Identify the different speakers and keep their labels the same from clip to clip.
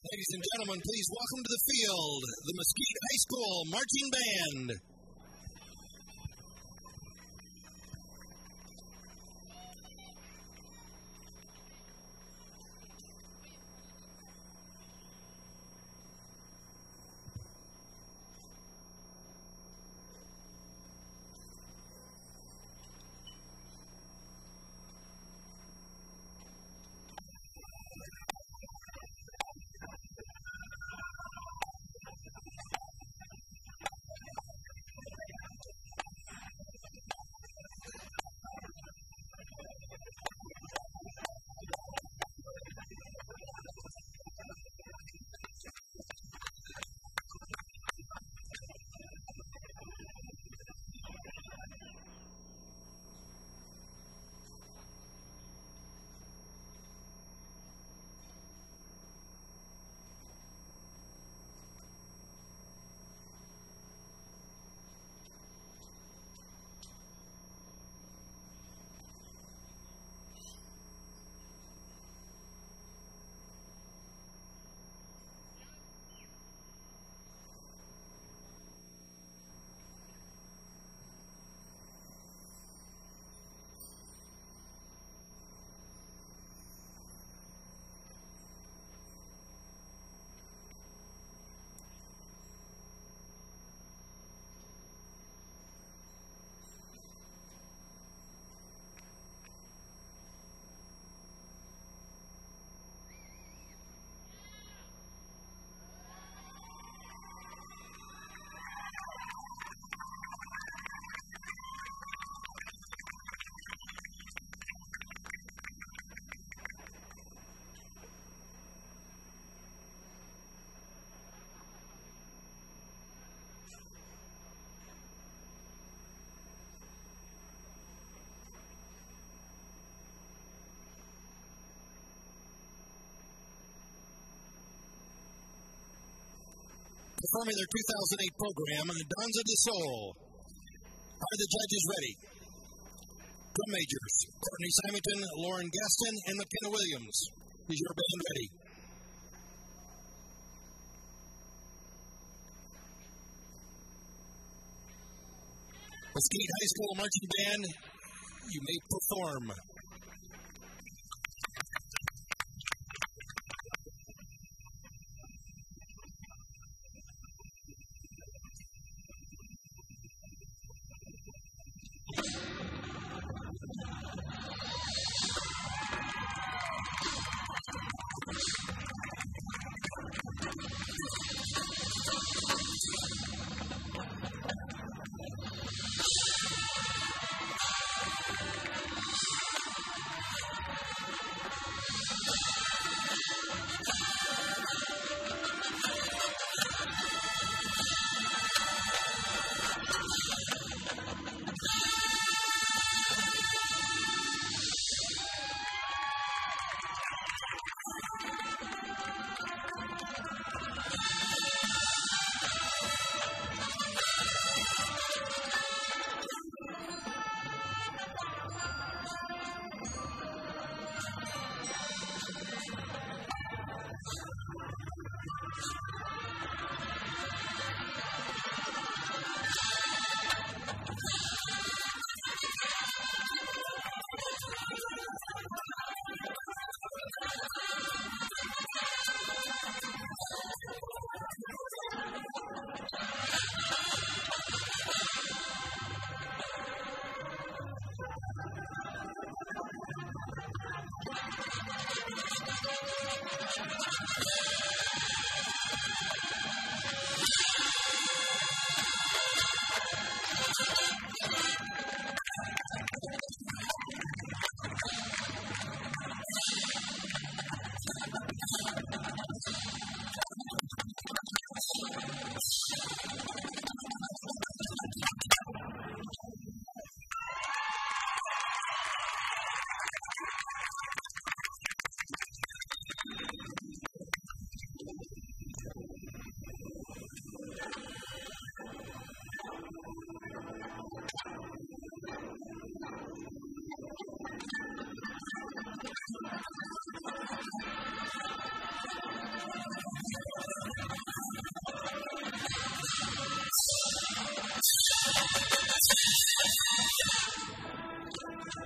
Speaker 1: Ladies and gentlemen, please welcome to the field the Mesquite High School Marching Band. Performing their 2008 program, Danza de Soul. Are the judges ready? Drum majors, Courtney Symington, Lauren Gaston, and McKenna Williams. Is your band ready? Mesquite High School Marching Band, you may perform.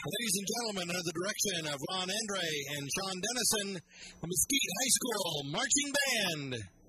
Speaker 1: Ladies and gentlemen, under the direction of Ron Andre and Sean Dennison, the Mesquite High School Marching Band.